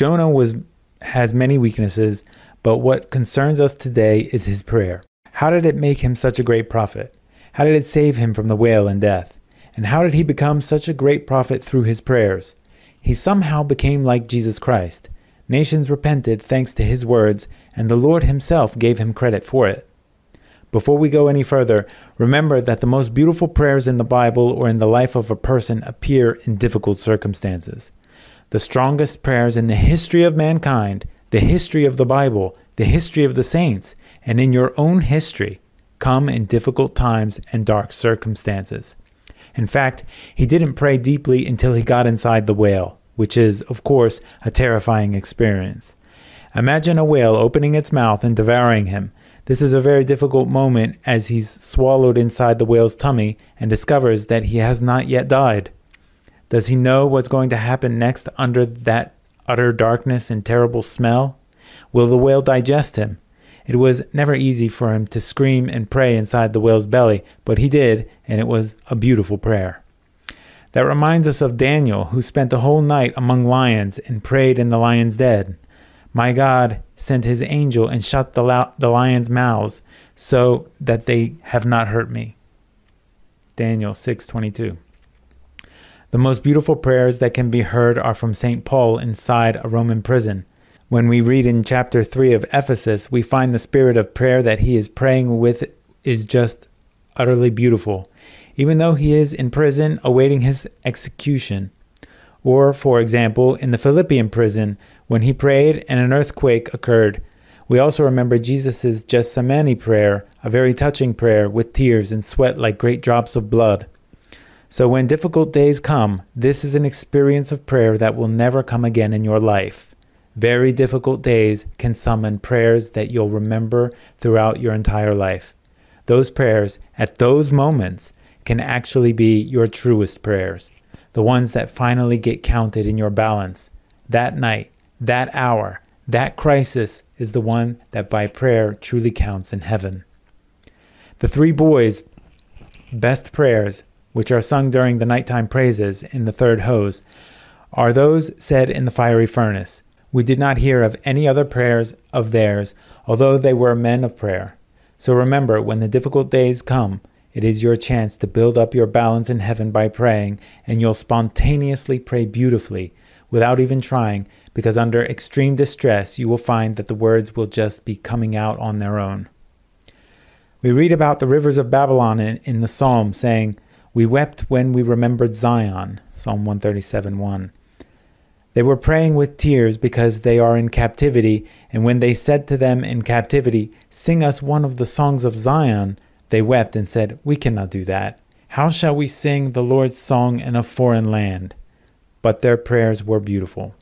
Jonah was has many weaknesses, but what concerns us today is his prayer. How did it make him such a great prophet? How did it save him from the whale and death? And how did he become such a great prophet through his prayers? He somehow became like Jesus Christ. Nations repented thanks to his words, and the Lord himself gave him credit for it. Before we go any further, remember that the most beautiful prayers in the Bible or in the life of a person appear in difficult circumstances. The strongest prayers in the history of mankind, the history of the Bible, the history of the saints, and in your own history come in difficult times and dark circumstances. In fact, he didn't pray deeply until he got inside the whale, which is, of course, a terrifying experience. Imagine a whale opening its mouth and devouring him. This is a very difficult moment as he's swallowed inside the whale's tummy and discovers that he has not yet died. Does he know what's going to happen next under that utter darkness and terrible smell? Will the whale digest him? It was never easy for him to scream and pray inside the whale's belly, but he did, and it was a beautiful prayer. That reminds us of Daniel, who spent a whole night among lions and prayed in the lions' den. My God sent his angel and shut the, la- the lions' mouths so that they have not hurt me. Daniel 6:22. The most beautiful prayers that can be heard are from St. Paul inside a Roman prison. When we read in chapter 3 of Ephesus, we find the spirit of prayer that he is praying with is just utterly beautiful, even though he is in prison awaiting his execution. Or, for example, in the Philippian prison, when he prayed and an earthquake occurred. We also remember Jesus' Gethsemane prayer, a very touching prayer with tears and sweat like great drops of blood. So, when difficult days come, this is an experience of prayer that will never come again in your life. Very difficult days can summon prayers that you'll remember throughout your entire life. Those prayers, at those moments, can actually be your truest prayers, the ones that finally get counted in your balance. That night, that hour, that crisis is the one that by prayer truly counts in heaven. The three boys' best prayers, which are sung during the nighttime praises in the third Hoos, are those said in the fiery furnace. We did not hear of any other prayers of theirs, although they were men of prayer. So remember, when the difficult days come, it is your chance to build up your balance in heaven by praying, and you'll spontaneously pray beautifully without even trying, because under extreme distress, you will find that the words will just be coming out on their own. We read about the rivers of Babylon in, in the psalm saying, We wept when we remembered Zion, Psalm 137 1. They were praying with tears because they are in captivity, and when they said to them in captivity, Sing us one of the songs of Zion, they wept and said, We cannot do that. How shall we sing the Lord's song in a foreign land? But their prayers were beautiful.